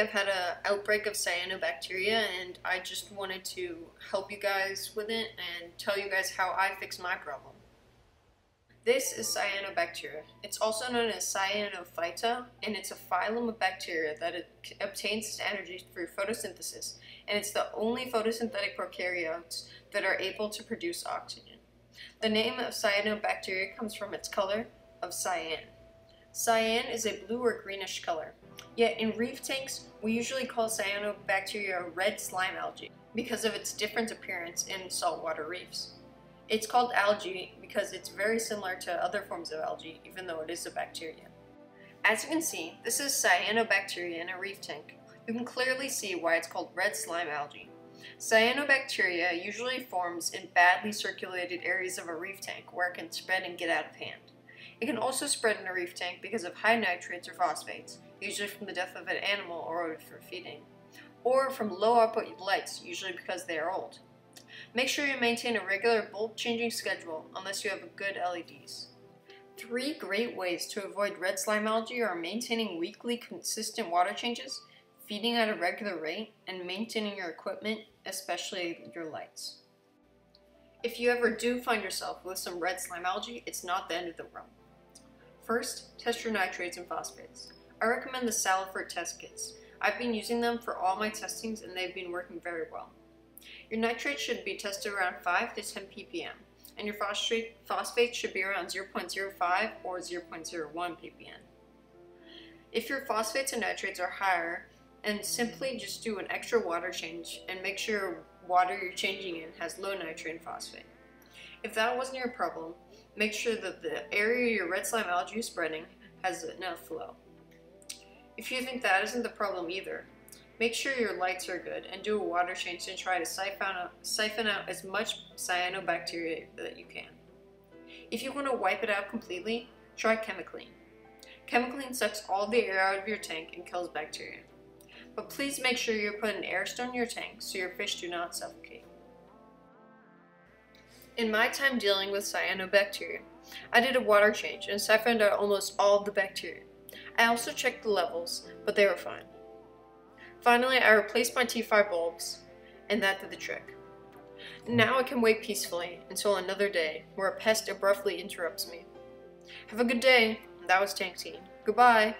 I've had an outbreak of cyanobacteria and I just wanted to help you guys with it and tell you guys how I fix my problem. This is cyanobacteria. It's also known as cyanophyta and it's a phylum of bacteria that obtains its energy through photosynthesis and it's the only photosynthetic prokaryotes that are able to produce oxygen. The name of cyanobacteria comes from its color of cyan. Cyan is a blue or greenish color. Yet in reef tanks, we usually call cyanobacteria red slime algae because of its different appearance in saltwater reefs. It's called algae because it's very similar to other forms of algae, even though it is a bacteria. As you can see, this is cyanobacteria in a reef tank. You can clearly see why it's called red slime algae. Cyanobacteria usually forms in badly circulated areas of a reef tank where it can spread and get out of hand. It can also spread in a reef tank because of high nitrates or phosphates, usually from the death of an animal or overfeeding, or from low output lights, usually because they are old. Make sure you maintain a regular bulb changing schedule unless you have good LEDs. Three great ways to avoid red slime algae are maintaining weekly consistent water changes, feeding at a regular rate, and maintaining your equipment, especially your lights. If you ever do find yourself with some red slime algae, it's not the end of the world. First, test your nitrates and phosphates. I recommend the Salifert test kits. I've been using them for all my testings and they've been working very well. Your nitrates should be tested around 5 to 10 ppm, and your phosphate, phosphate should be around 0.05 or 0.01 ppm. If your phosphates and nitrates are higher, and simply just do an extra water change and make sure water you're changing in has low nitrate and phosphate. If that wasn't your problem, make sure that the area your red slime algae is spreading has enough flow. If you think that isn't the problem either, make sure your lights are good and do a water change and try to siphon out, siphon out as much cyanobacteria that you can. If you want to wipe it out completely, try ChemiClean. ChemiClean sucks all the air out of your tank and kills bacteria. But please make sure you put an air stone in your tank so your fish do not suffocate. In my time dealing with cyanobacteria, I did a water change and siphoned out almost all of the bacteria. I also checked the levels, but they were fine. Finally, I replaced my T5 bulbs, and that did the trick. Now I can wait peacefully until another day where a pest abruptly interrupts me. Have a good day. That was Tank Teen. Goodbye.